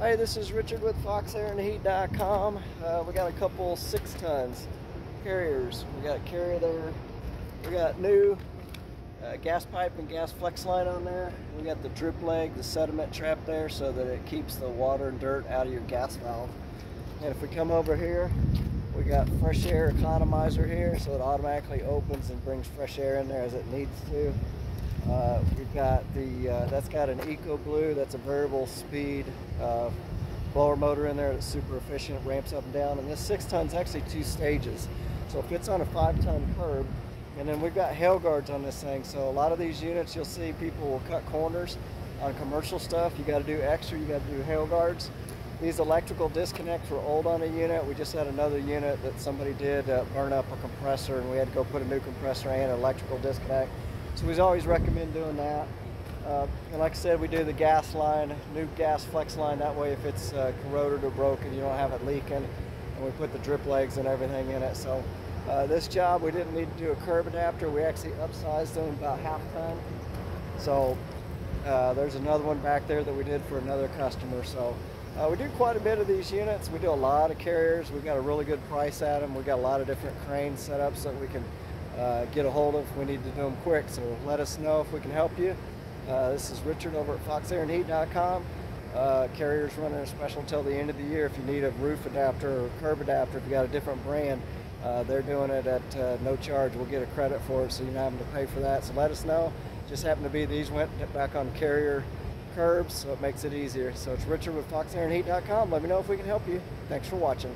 Hey, this is Richard with FoxAirAndHeat.com. Uh, we got a couple six tons carriers. We got a carrier there. We got new uh, gas pipe and gas flex line on there. We got the drip leg, the sediment trap there so that it keeps the water and dirt out of your gas valve. And if we come over here, we got fresh air economizer here so it automatically opens and brings fresh air in there as it needs to. Uh, we've got the, uh, that's got an Eco Blue, that's a variable speed uh, blower motor in there that's super efficient, it ramps up and down. And this six ton's actually two stages. So it fits on a five ton curb. And then we've got hail guards on this thing. So a lot of these units, you'll see people will cut corners on commercial stuff. You gotta do extra, you gotta do hail guards. These electrical disconnects were old on a unit. We just had another unit that somebody did uh, burn up a compressor and we had to go put a new compressor and an electrical disconnect. So we always recommend doing that. Uh, and like I said, we do the gas line, new gas flex line. That way, if it's uh, corroded or broken, you don't have it leaking. And we put the drip legs and everything in it. So uh, this job, we didn't need to do a curb adapter. We actually upsized them about half ton. So uh, there's another one back there that we did for another customer. So uh, we do quite a bit of these units. We do a lot of carriers. We've got a really good price at them. We've got a lot of different crane setups that we can uh, get a hold of. We need to do them quick, so let us know if we can help you. Uh, this is Richard over at FoxAirAndHeat.com. Uh, carrier's running a special until the end of the year. If you need a roof adapter or curb adapter, if you got a different brand, uh, they're doing it at uh, no charge. We'll get a credit for it, so you're not having to pay for that. So let us know. Just happened to be these went back on carrier curbs, so it makes it easier. So it's Richard with FoxAirAndHeat.com. Let me know if we can help you. Thanks for watching.